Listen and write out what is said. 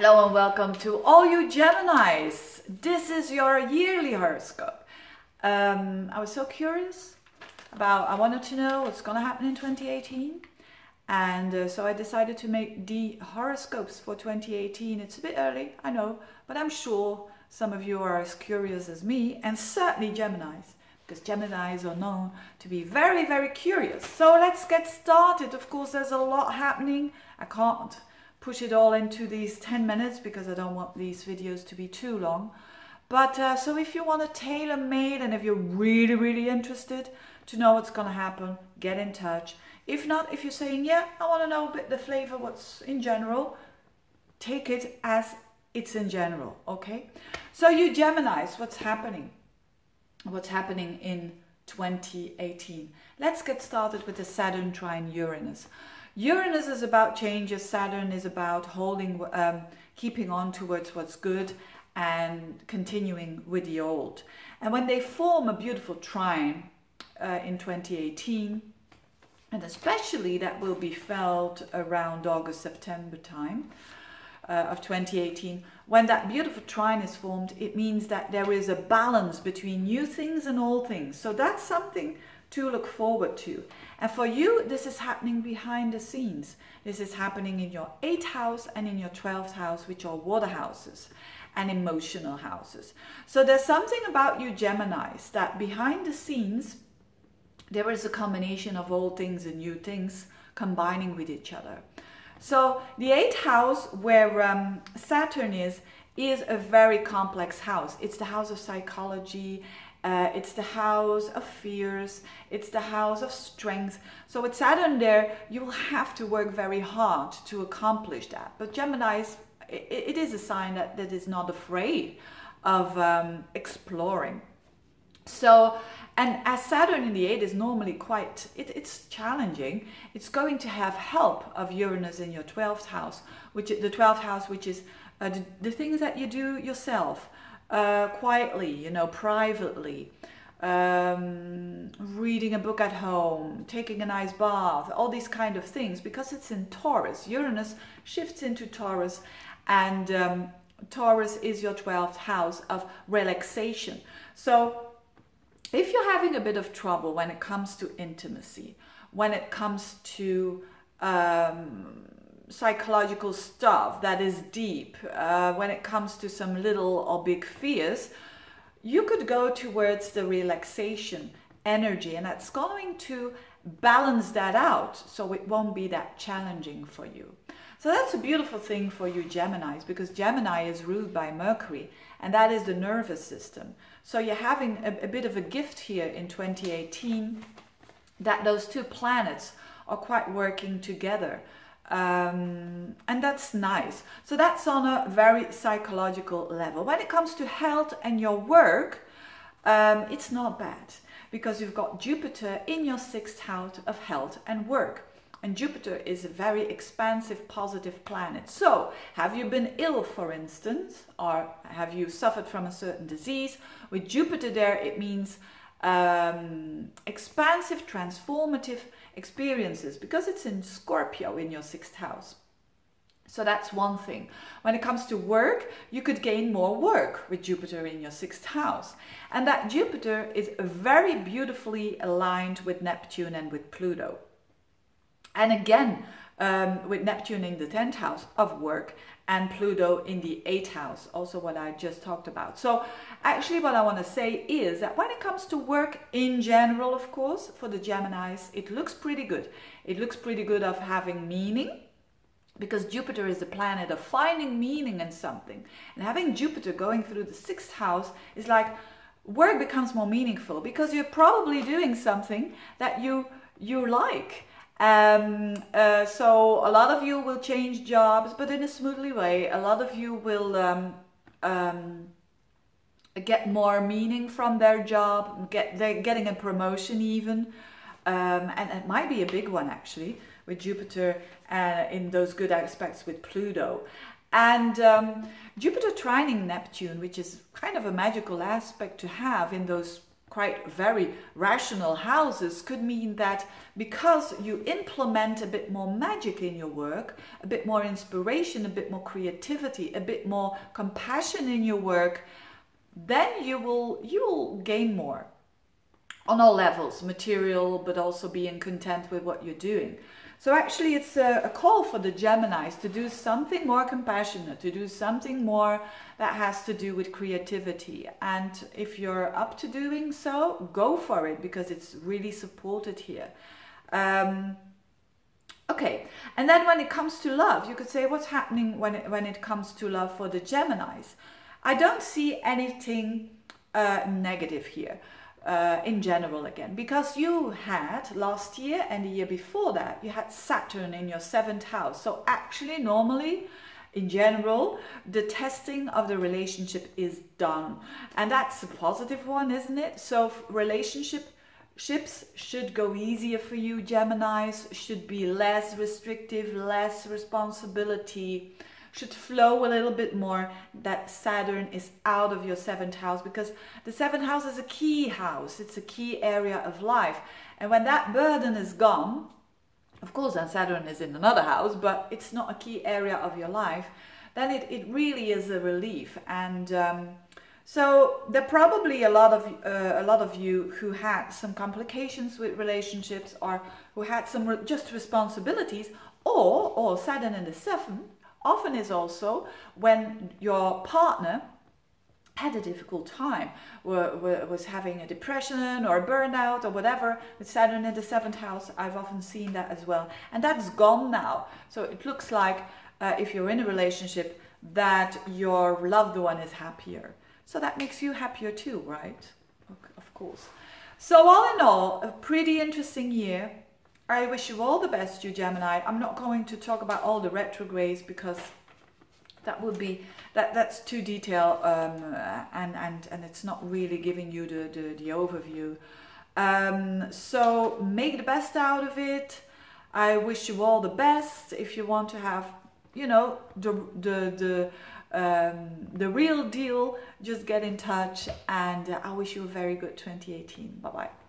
Hello and welcome to all you Geminis. This is your yearly horoscope. Um, I was so curious about, I wanted to know what's going to happen in 2018. And uh, so I decided to make the horoscopes for 2018. It's a bit early, I know, but I'm sure some of you are as curious as me, and certainly Geminis, because Geminis are known to be very, very curious. So let's get started. Of course, there's a lot happening. I can't push it all into these 10 minutes because I don't want these videos to be too long. But uh, so if you want a tailor-made and if you're really, really interested to know what's going to happen, get in touch. If not, if you're saying, yeah, I want to know a bit the flavor, what's in general, take it as it's in general, okay? So you Geminis, what's happening? What's happening in 2018? Let's get started with the Saturn trine Uranus. Uranus is about changes, Saturn is about holding, um, keeping on towards what's good and continuing with the old. And when they form a beautiful trine uh, in 2018, and especially that will be felt around August, September time, uh, of 2018, when that beautiful trine is formed, it means that there is a balance between new things and old things. So that's something to look forward to. And for you, this is happening behind the scenes. This is happening in your 8th house and in your 12th house, which are water houses and emotional houses. So there's something about you Geminis that behind the scenes, there is a combination of old things and new things combining with each other. So the eighth house where um, Saturn is, is a very complex house. It's the house of psychology, uh, it's the house of fears, it's the house of strength. So with Saturn there, you will have to work very hard to accomplish that. But Gemini, it, it is a sign that, that is not afraid of um, exploring. So and as Saturn in the 8 is normally quite, it, it's challenging, it's going to have help of Uranus in your 12th house, which is the 12th house, which is uh, the, the, things that you do yourself, uh, quietly, you know, privately, um, reading a book at home, taking a nice bath, all these kind of things, because it's in Taurus. Uranus shifts into Taurus, and um, Taurus is your 12th house of relaxation. So if you're having a bit of trouble when it comes to intimacy, when it comes to um, psychological stuff that is deep, uh, when it comes to some little or big fears, you could go towards the relaxation energy, and that's going to balance that out so it won't be that challenging for you. So that's a beautiful thing for you Geminis because Gemini is ruled by Mercury and that is the nervous system. So you're having a, a bit of a gift here in 2018 that those two planets are quite working together. Um, and that's nice. So that's on a very psychological level. When it comes to health and your work, um, it's not bad because you've got Jupiter in your sixth house of health and work. And Jupiter is a very expansive, positive planet. So, have you been ill, for instance, or have you suffered from a certain disease? With Jupiter there, it means um, expansive, transformative experiences because it's in Scorpio in your sixth house. So that's one thing. When it comes to work, you could gain more work with Jupiter in your sixth house. And that Jupiter is very beautifully aligned with Neptune and with Pluto. And again, um, with Neptune in the 10th house of work and Pluto in the 8th house, also what I just talked about. So actually what I want to say is that when it comes to work in general, of course, for the Geminis, it looks pretty good. It looks pretty good of having meaning because Jupiter is the planet of finding meaning in something. And having Jupiter going through the 6th house is like work becomes more meaningful because you're probably doing something that you you like um, uh, so a lot of you will change jobs, but in a smoothly way. A lot of you will um, um, get more meaning from their job, get they're getting a promotion even, um, and it might be a big one actually with Jupiter uh, in those good aspects with Pluto. And um, Jupiter trining Neptune, which is kind of a magical aspect to have in those quite very rational houses could mean that because you implement a bit more magic in your work, a bit more inspiration, a bit more creativity, a bit more compassion in your work, then you will you will gain more on all levels, material, but also being content with what you're doing. So actually it's a, a, call for the Geminis to do something more compassionate, to do something more that has to do with creativity. And if you're up to doing so, go for it because it's really supported here. Um, okay, and then when it comes to love, you could say what's happening when it, when it comes to love for the Geminis. I don't see anything uh, negative here uh, in general again. Because you had last year and the year before that you had Saturn in your seventh house. So actually normally in general the testing of the relationship is done. And that's a positive one isn't it? So relationship ships should go easier for you. Geminis should be less restrictive less responsibility should flow a little bit more that Saturn is out of your seventh house because the seventh house is a key house. It's a key area of life. And when that burden is gone, of course, then Saturn is in another house, but it's not a key area of your life, then it, it really is a relief. And um, so there are probably a lot of uh, a lot of you who had some complications with relationships or who had some re just responsibilities or or Saturn in the seventh often is also when your partner had a difficult time, was having a depression or a burnout or whatever, with Saturn in the seventh house, I've often seen that as well. And that's gone now. So it looks like uh, if you're in a relationship that your loved one is happier. So that makes you happier too, right? Of course. So all in all, a pretty interesting year. I wish you all the best, you Gemini. I'm not going to talk about all the retrogrades because that would be that that's too detailed um, and and and it's not really giving you the the, the overview. Um, so make the best out of it. I wish you all the best. If you want to have, you know, the the the um, the real deal, just get in touch. And uh, I wish you a very good 2018. Bye bye.